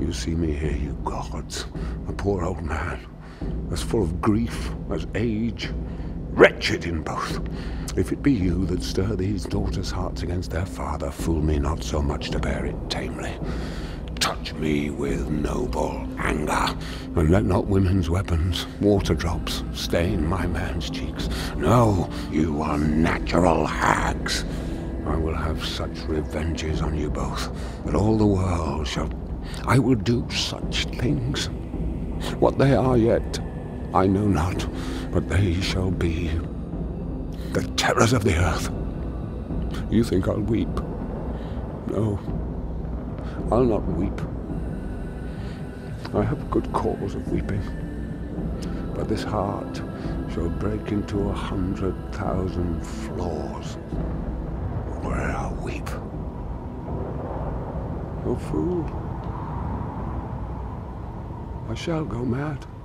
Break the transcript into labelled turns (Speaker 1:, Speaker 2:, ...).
Speaker 1: You see me here, you gods, a poor old man, as full of grief as age, wretched in both. If it be you that stir these daughters' hearts against their father, fool me not so much to bear it tamely. Touch me with noble anger, and let not women's weapons, water drops, stain my man's cheeks. No, you unnatural hags. I will have such revenges on you both, that all the world shall... I will do such things. What they are yet, I know not, but they shall be the terrors of the earth. You think I'll weep? No, I'll not weep. I have good cause of weeping. But this heart shall break into a hundred thousand flaws where I'll weep. Oh, fool. I shall go mad.